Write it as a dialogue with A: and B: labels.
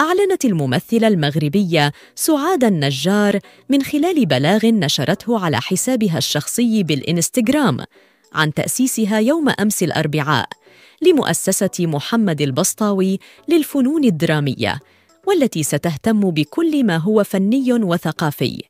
A: أعلنت الممثلة المغربية سعاد النجار من خلال بلاغ نشرته على حسابها الشخصي بالإنستغرام عن تأسيسها يوم أمس الأربعاء لمؤسسة محمد البسطاوي للفنون الدرامية والتي ستهتم بكل ما هو فني وثقافي.